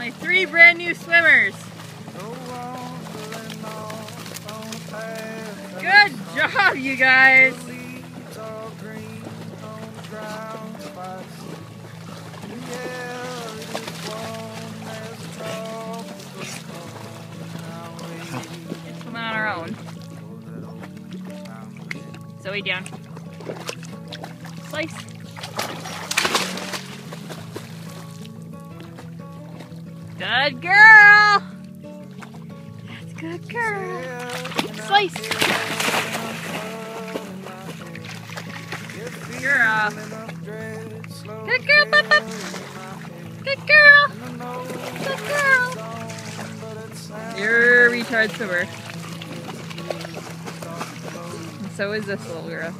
My three brand new swimmers. Good job, you guys. It's on our own. Zoe down. Slice. Good girl. That's good girl. Slice. Good girl. Good girl, Papa. Good girl. Good girl. You're retard swimmer. And so is this little girl.